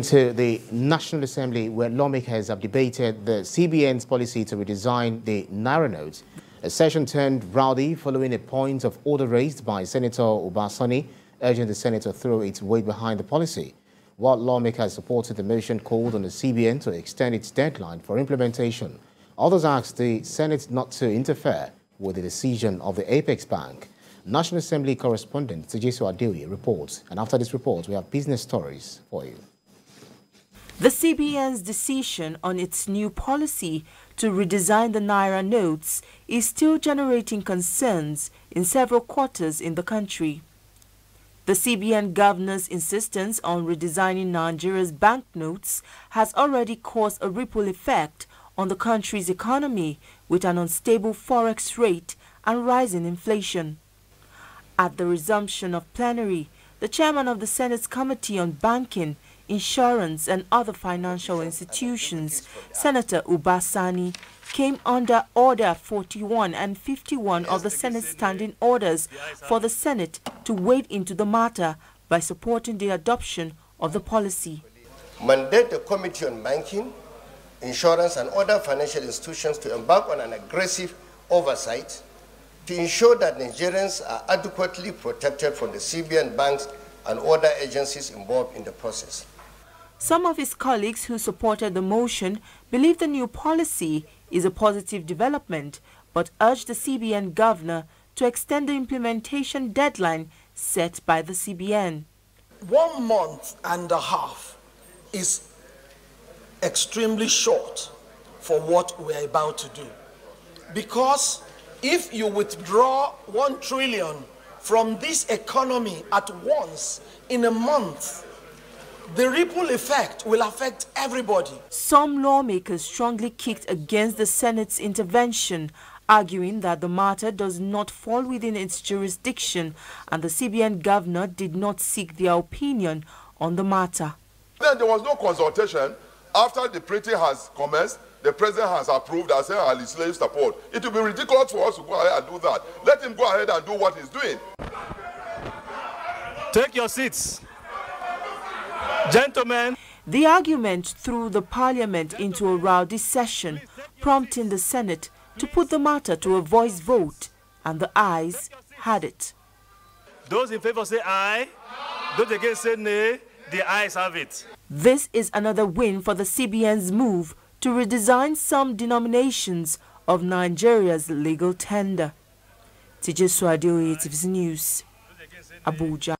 to the National Assembly where lawmakers have uh, debated the CBN's policy to redesign the Naira note. A session turned rowdy following a point of order raised by Senator Uba Sani urging the Senate to throw its weight behind the policy. While lawmakers supported the motion called on the CBN to extend its deadline for implementation, others asked the Senate not to interfere with the decision of the Apex Bank. National Assembly correspondent Tejesu Adeoye reports, and after this report, we have business stories for you. The CBN's decision on its new policy to redesign the Naira notes is still generating concerns in several quarters in the country. The CBN governor's insistence on redesigning Nigeria's banknotes has already caused a ripple effect on the country's economy with an unstable forex rate and rising inflation. At the resumption of plenary, the chairman of the Senate's Committee on Banking, Insurance and Other Financial Institutions, Senator Uba Sani came under Order 41 and 51 of the Senate standing orders for the Senate to wade into the matter by supporting the adoption of the policy. Mandate the Committee on Banking, Insurance and other financial institutions to embark on an aggressive oversight to ensure that Nigerians are adequately protected from the CBN banks and other agencies involved in the process. Some of his colleagues who supported the motion believe the new policy is a positive development, but urged the CBN governor to extend the implementation deadline set by the CBN. One month and a half is extremely short for what we're about to do. Because if you withdraw one trillion from this economy at once in a month, the ripple effect will affect everybody. Some lawmakers strongly kicked against the Senate's intervention, arguing that the matter does not fall within its jurisdiction and the CBN governor did not seek their opinion on the matter. Then there was no consultation. After the printing has commenced, the president has approved as a legislative support. It will be ridiculous for us to go ahead and do that. Let him go ahead and do what he's doing. Take your seats. Gentlemen. The argument threw the parliament into a rowdy session, prompting the Senate to put the matter to a voice vote, and the ayes had it. Those in favor say aye. Those against say nay. The ayes have it. This is another win for the CBN's move to redesign some denominations of Nigeria's legal tender. TJ Swadio, News, Abuja.